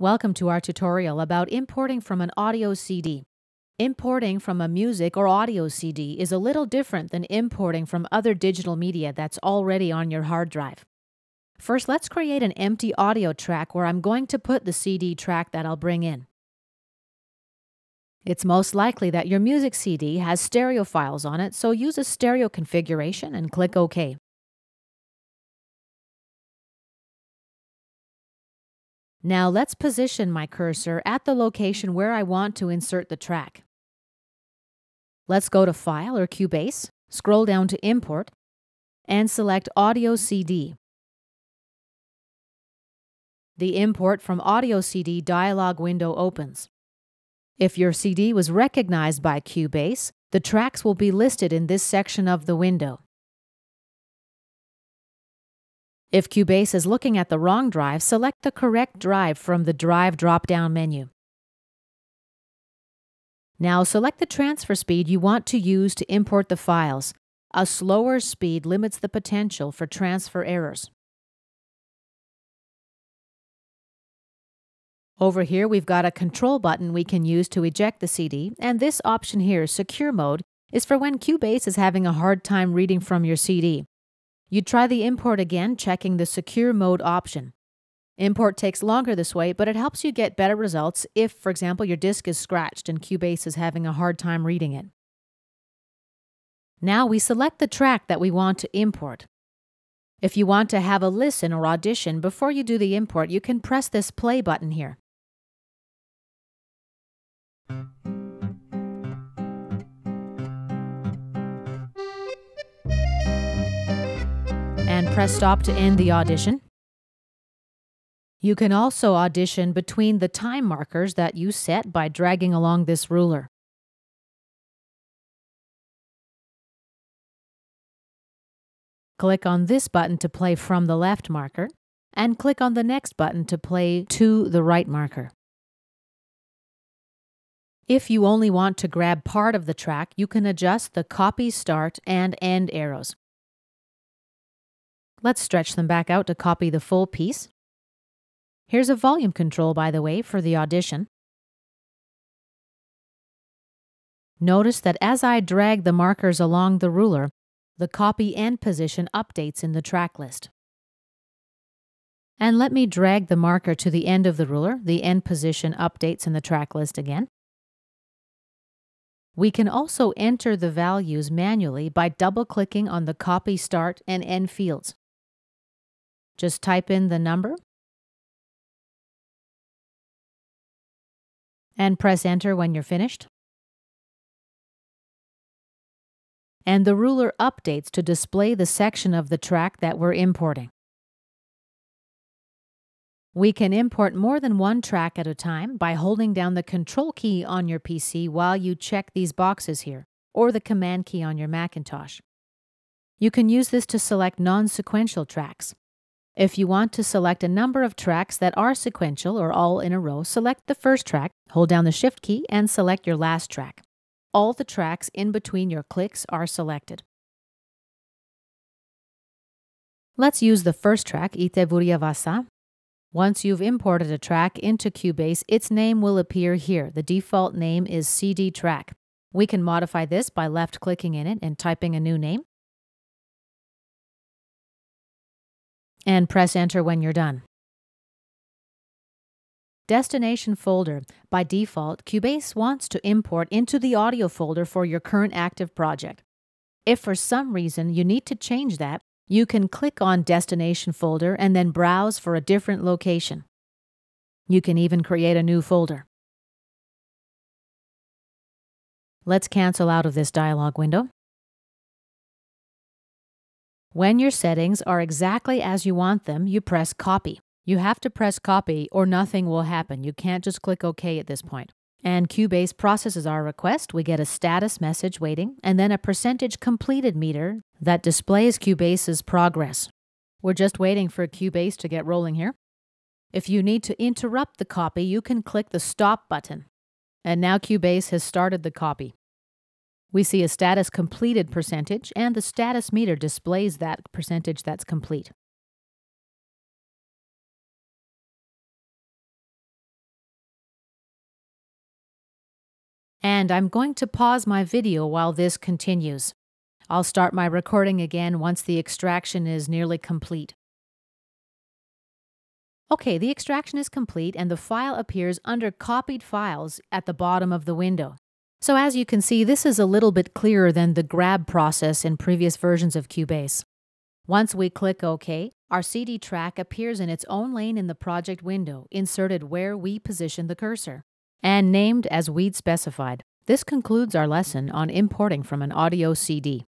Welcome to our tutorial about importing from an audio CD. Importing from a music or audio CD is a little different than importing from other digital media that's already on your hard drive. First, let's create an empty audio track where I'm going to put the CD track that I'll bring in. It's most likely that your music CD has stereo files on it, so use a stereo configuration and click OK. Now let's position my cursor at the location where I want to insert the track. Let's go to File or Cubase, scroll down to Import, and select Audio CD. The Import from Audio CD dialog window opens. If your CD was recognized by Cubase, the tracks will be listed in this section of the window. If Cubase is looking at the wrong drive, select the correct drive from the Drive drop-down menu. Now select the transfer speed you want to use to import the files. A slower speed limits the potential for transfer errors. Over here, we've got a control button we can use to eject the CD, and this option here, Secure Mode, is for when Cubase is having a hard time reading from your CD. You try the import again, checking the secure mode option. Import takes longer this way, but it helps you get better results if, for example, your disk is scratched and Cubase is having a hard time reading it. Now we select the track that we want to import. If you want to have a listen or audition before you do the import, you can press this play button here. And press stop to end the audition. You can also audition between the time markers that you set by dragging along this ruler. Click on this button to play from the left marker, and click on the next button to play to the right marker. If you only want to grab part of the track, you can adjust the copy start and end arrows. Let's stretch them back out to copy the full piece. Here's a volume control, by the way, for the audition. Notice that as I drag the markers along the ruler, the copy end position updates in the track list. And let me drag the marker to the end of the ruler. The end position updates in the track list again. We can also enter the values manually by double-clicking on the copy start and end fields. Just type in the number and press enter when you're finished. And the ruler updates to display the section of the track that we're importing. We can import more than one track at a time by holding down the Control key on your PC while you check these boxes here, or the Command key on your Macintosh. You can use this to select non-sequential tracks, if you want to select a number of tracks that are sequential or all in a row, select the first track, hold down the Shift key, and select your last track. All the tracks in between your clicks are selected. Let's use the first track, Ite Vasa. Once you've imported a track into Cubase, its name will appear here. The default name is CD track. We can modify this by left-clicking in it and typing a new name. And press enter when you're done. Destination folder. By default, Cubase wants to import into the audio folder for your current active project. If for some reason you need to change that, you can click on Destination folder and then browse for a different location. You can even create a new folder. Let's cancel out of this dialog window. When your settings are exactly as you want them, you press Copy. You have to press Copy or nothing will happen. You can't just click OK at this point. And Cubase processes our request. We get a status message waiting and then a percentage completed meter that displays Cubase's progress. We're just waiting for Cubase to get rolling here. If you need to interrupt the copy, you can click the Stop button. And now Cubase has started the copy. We see a status completed percentage, and the status meter displays that percentage that's complete. And I'm going to pause my video while this continues. I'll start my recording again once the extraction is nearly complete. Okay, the extraction is complete and the file appears under Copied Files at the bottom of the window. So as you can see, this is a little bit clearer than the grab process in previous versions of Cubase. Once we click OK, our CD track appears in its own lane in the project window, inserted where we position the cursor, and named as we'd specified. This concludes our lesson on importing from an audio CD.